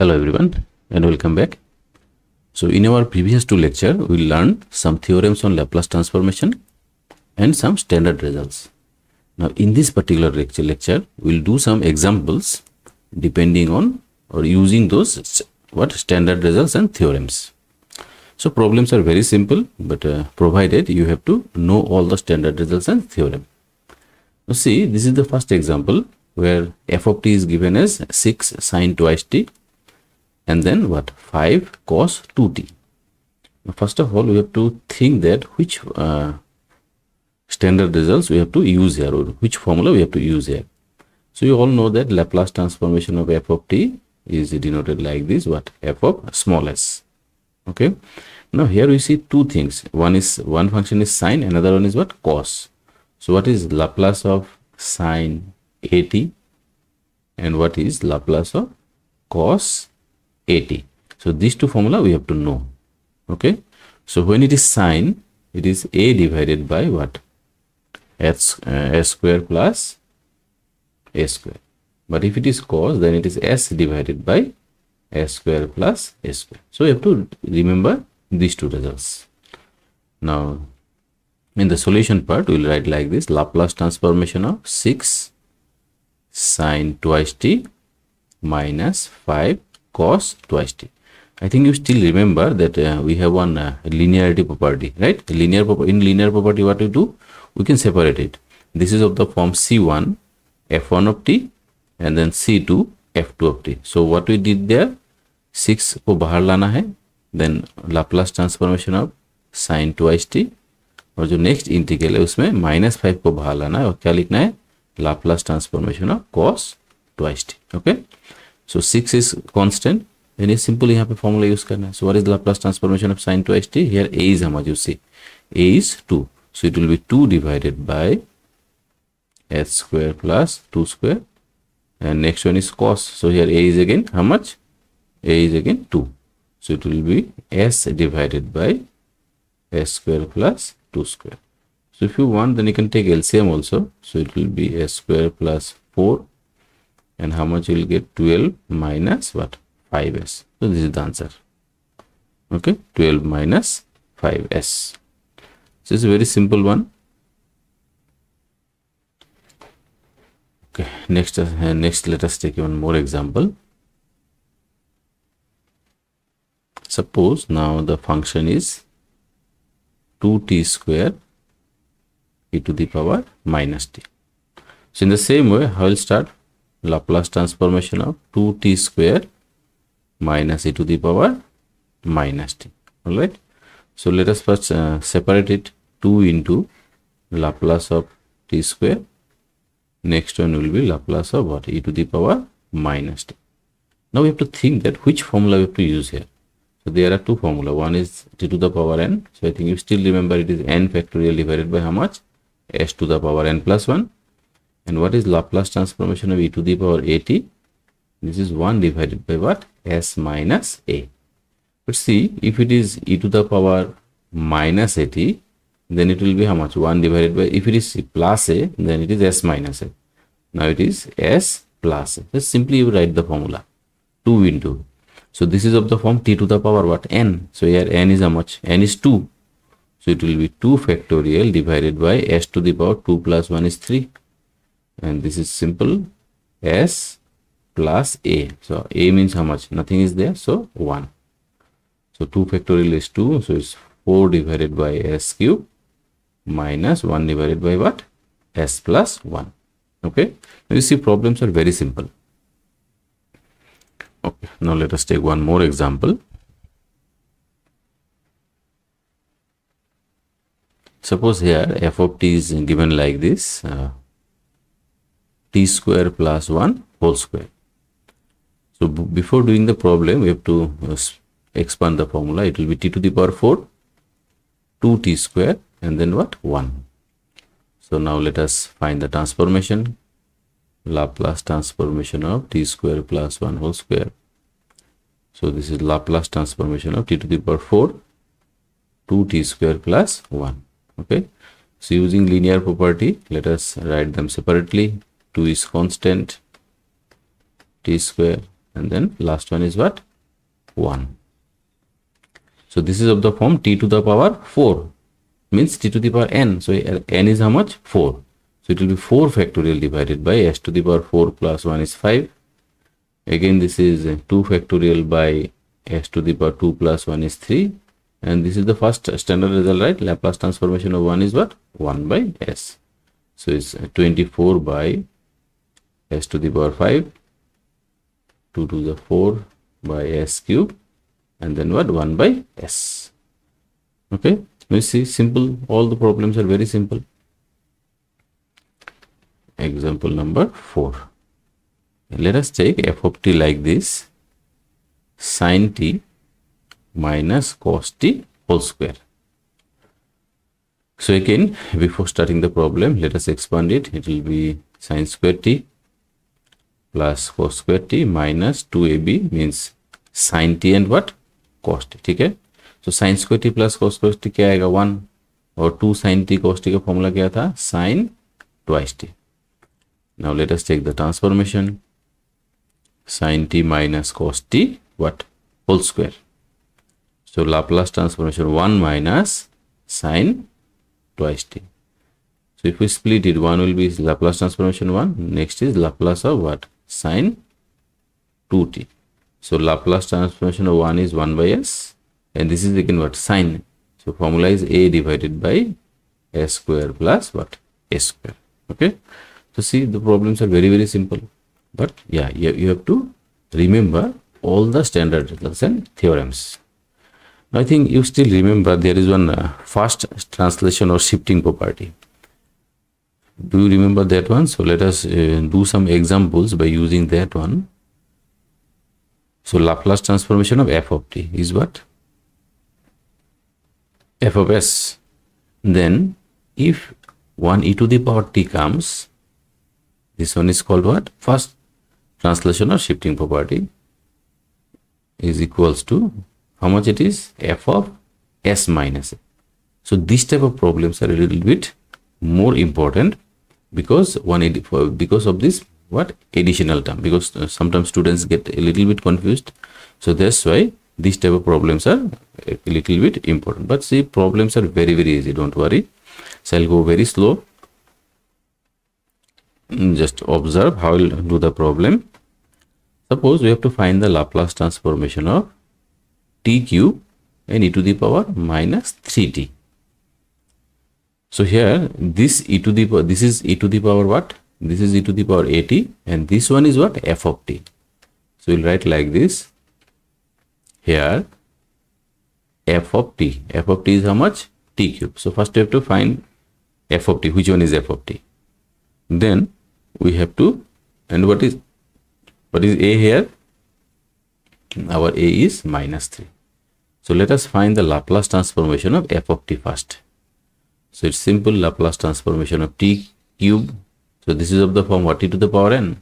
Hello everyone and welcome back. So in our previous two lecture, we learned some theorems on Laplace transformation and some standard results. Now in this particular lecture, lecture we'll do some examples depending on or using those what standard results and theorems. So problems are very simple but uh, provided you have to know all the standard results and theorem. Now see this is the first example where f of t is given as 6 sine twice t and then what? 5 cos 2t now first of all we have to think that which uh, standard results we have to use here or which formula we have to use here. So you all know that laplace transformation of f of t is denoted like this what? F of small s. Okay? Now here we see two things. One is one function is sine another one is what? Cos. So what is laplace of sine at and what is laplace of cos 80 so these two formula we have to know. Okay? So when it is sine it is a divided by what? S, uh, s square plus a square. But if it is cos then it is s divided by s square plus a square. So you have to remember these two results. Now in the solution part we will write like this. Laplace transformation of 6 sine twice t minus 5 cos twice t. I think you still remember that uh, we have one uh, linearity property, right? Linear in linear property, what we do? We can separate it. This is of the form C1 f1 of t and then C2 f2 of t. So what we did there? 6 को बाहर लाना है then Laplace transformation of sine twice t और जो next integral है उसमें minus five को बाहर लाना है और क्या लिखना है Laplace transformation of cos twice t okay So 6 is constant. Then you simply यहाँ पे formula use करना है. So what is the Laplace transformation of sin 2xt? Here a is how much you see? a is 2. So it will be 2 divided by s square plus 2 square. And next one is cos. So here a is again how much? a is again 2. So it will be s divided by s square plus 2 square. So if you want then you can take LCM also. So it will be s square plus 4 and how much you will get? 12 minus what? 5s so this is the answer. Okay 12 minus 5s this is a very simple one. Okay next uh, next let us take one more example. Suppose now the function is 2t square e to the power minus t. So in the same way i will start Laplace transformation of 2t square minus e to the power minus t. Alright. So let us first uh, separate it 2 into Laplace of t square. Next one will be Laplace of what? e to the power minus t. Now we have to think that which formula we have to use here. So there are two formula. One is t to the power n. So I think you still remember it is n factorial divided by how much? s to the power n plus 1 and what is Laplace transformation of e to the power at? This is 1 divided by what? s minus a. But see, if it is e to the power minus at, then it will be how much? 1 divided by, if it is plus a, then it is s minus a. Now it is s plus a. Just simply you write the formula. 2 into. So this is of the form t to the power what? n. So here n is how much? n is 2. So it will be 2 factorial divided by s to the power 2 plus 1 is 3 and this is simple. S plus a. So a means how much? Nothing is there. So 1 so 2 factorial is 2 so it's 4 divided by s cube minus 1 divided by what? S plus 1 okay? Now you see problems are very simple. Okay. Now let us take one more example. Suppose here f of t is given like this. Uh, t square plus 1 whole square. So before doing the problem, we have to uh, expand the formula. It will be t to the power 4, 2t square and then what? 1. So now let us find the transformation. Laplace transformation of t square plus 1 whole square. So this is Laplace transformation of t to the power 4, 2t square plus 1. Okay. So using linear property, let us write them separately. 2 is constant t square and then last one is what? 1 so this is of the form t to the power 4 means t to the power n. So n is how much? 4 so it will be 4 factorial divided by s to the power 4 plus 1 is 5 again this is 2 factorial by s to the power 2 plus 1 is 3 and this is the first standard result right? Laplace transformation of 1 is what? 1 by s. So it's 24 by s to the power 5 2 to the 4 by s cube and then what? 1 by s. Okay? You see simple all the problems are very simple. Example number 4 let us take f of t like this. Sine t minus cos t whole square. So again before starting the problem let us expand it. It will be sine square t plus four square t minus two a b means sine t and what cos t ठीक है? तो sine square t plus four square t क्या आएगा? One और two sine t cos t का formula क्या था? Sine twice t now let us take the transformation sine t minus cos t what whole square so Laplace transformation one minus sine twice t so if we split it, one will be Laplace transformation one, next is Laplace of what? Sin 2t so Laplace transformation of 1 is 1 by s and this is again what sine. So formula is a divided by s square plus what s square. Okay. So see the problems are very very simple. But yeah you, you have to remember all the standard results and theorems. Now, I think you still remember there is one uh, first translation or shifting property. Do you remember that one? So let us uh, do some examples by using that one. So Laplace transformation of f of t is what? f of s. Then if 1 e to the power t comes, this one is called what? First translation or shifting property is equals to how much it is? f of s minus. So this type of problems are a little bit more important because one because of this what? Additional term because uh, sometimes students get a little bit confused. So that's why these type of problems are a little bit important. But see problems are very very easy. Don't worry. So i'll go very slow. Mm, just observe how i'll do the problem. Suppose we have to find the laplace transformation of t cube and e to the power minus 3t so here this e to the power this is e to the power what? This is e to the power at and this one is what? F of t. So we'll write like this. Here f of t. F of t is how much? T cube. So first we have to find f of t. Which one is f of t? Then we have to and what is what is a here? Our a is minus 3 so let us find the laplace transformation of f of t first so it's simple laplace transformation of t cube so this is of the form what t to the power n.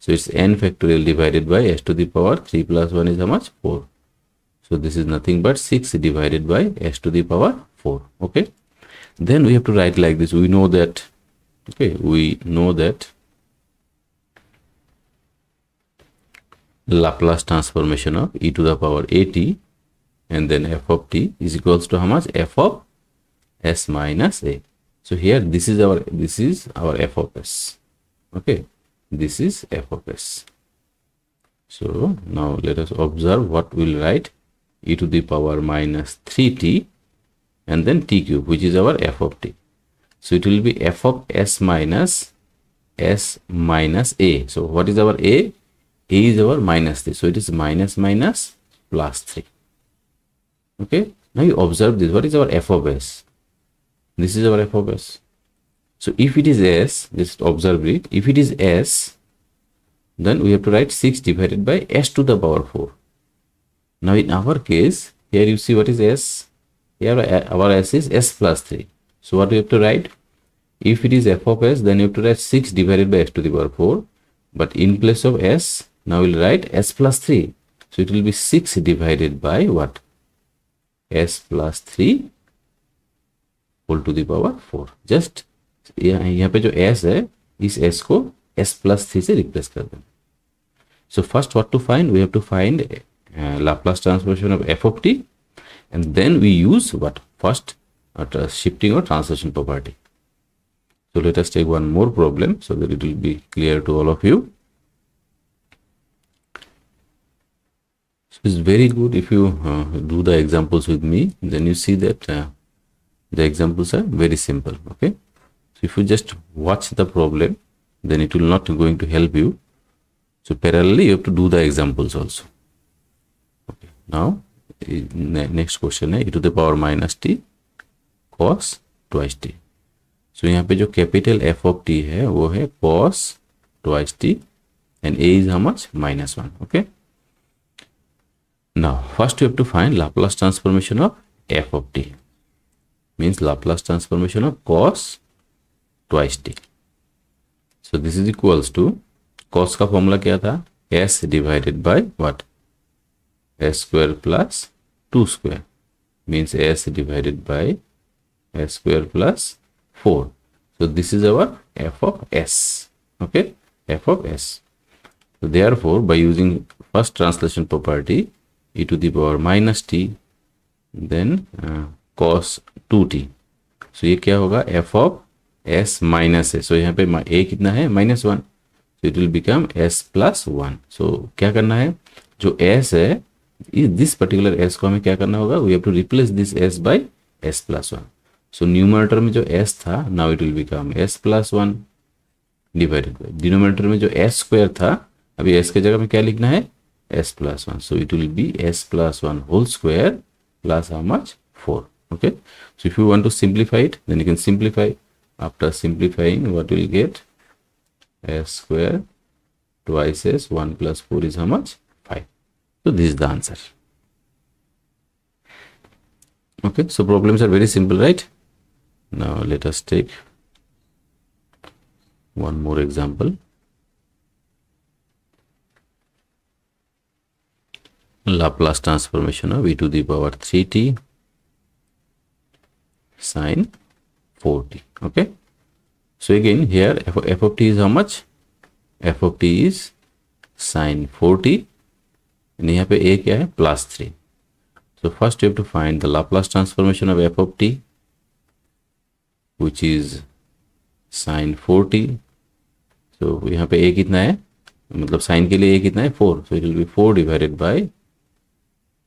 So it's n factorial divided by s to the power 3 plus 1 is how much? 4. So this is nothing but 6 divided by s to the power 4. Okay. Then we have to write like this. We know that, okay, we know that Laplace transformation of e to the power at and then f of t is equals to how much? f of s minus a. So here this is our this is our f of s. Okay. This is f of s. So now let us observe what we'll write. E to the power minus 3t and then t cube which is our f of t. So it will be f of s minus s minus a. So what is our a? A is our minus 3 so it is minus minus plus 3 okay. Now you observe this. What is our f of s this is our f of s so if it is s just observe it. If it is s then we have to write 6 divided by s to the power 4 now in our case here you see what is s. Here uh, our s is s plus 3 so what we have to write? If it is f of s then you have to write 6 divided by s to the power 4 but in place of s now we'll write s plus 3 so it will be 6 divided by what? S plus 3 whole to the power four just यहाँ पे जो S है इस S को S plus three से replace कर दें so first what to find we have to find uh, laplace transformation of f of t and then we use what first uh, shifting or translation property so let us take one more problem so that it will be clear to all of you so it's very good if you uh, do the examples with me then you see that uh, the examples are very simple okay so if you just watch the problem then it will not going to help you so parallelly you have to do the examples also okay now next question है e to the power minus t cos twice t so यहाँ पे जो capital f of t है वो है cos twice t and a is how much minus 1 okay now first you have to find Laplace transformation of f of t means Laplace transformation of cos twice t so this is equals to cos का formula क्या था s divided by what s square plus 2 square means s divided by s square plus 4 so this is our f of s okay f of s so therefore by using first translation property e to the power minus t then uh, cos two t so ये क्या होगा? F of S minus है सो यहाँ पे ए कितना है? Minus one so it will become S plus one so क्या करना है? जो एस है दिस पर्टिकुलर एस को हमें क्या करना होगा? We have to replace this S by S plus one so numerator में जो एस था now it will become S plus one divided by denominator में जो एस स्क्वायर था, अभी एस के जगह में क्या लिखना है? S plus one so it will be S plus one whole square plus how much four okay? So if you want to simplify it then you can simplify. After simplifying what will get? S square twice s 1 plus 4 is how much? 5 so this is the answer. Okay? So problems are very simple right? Now let us take one more example. Laplace transformation of e to the power 3t sine 4t okay so again here f, f of t is how much f of t is sine 4t and here a क्या है plus 3 so first you have to find the Laplace transformation of f of t which is sine 4t so यहाँ पे a कितना है मतलब sine के लिए a कितना है 4 so it will be 4 divided by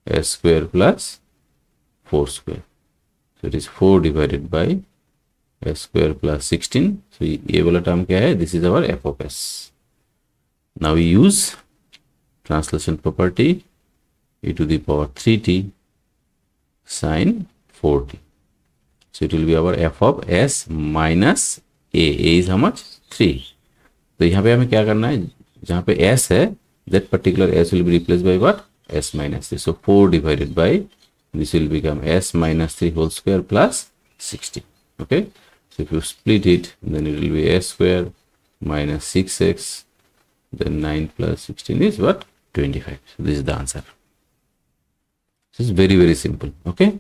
s square plus 4 square. So it is 4 divided by s square plus 16. So ये वाला term क्या है? This is our f of s. Now we use translation property e to the power 3t sine 4t. So it will be our f of s minus a. a is how much? 3. तो यहाँ पे हमें क्या करना है जहाँ पे s है that particular s will be replaced by what? s minus 3. So 4 divided by this will become s minus 3 whole square plus 60. Okay. So if you split it, then it will be s square minus 6x, then 9 plus 16 is what? 25. So this is the answer. This is very, very simple. Okay.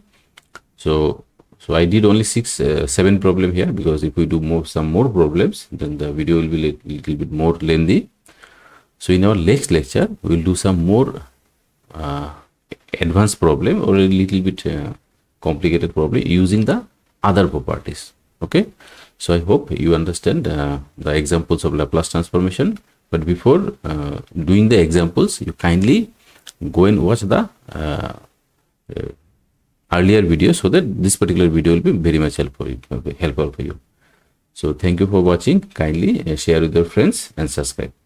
So, so I did only six, uh, seven problem here because if we do more, some more problems, then the video will be a little bit more lengthy. So in our next lecture, we will do some more uh, advanced problem or a little bit uh, complicated problem using the other properties okay? So i hope you understand uh, the examples of laplace transformation. But before uh, doing the examples you kindly go and watch the uh, uh, earlier video so that this particular video will be very much helpful helpful for you. So thank you for watching. Kindly share with your friends and subscribe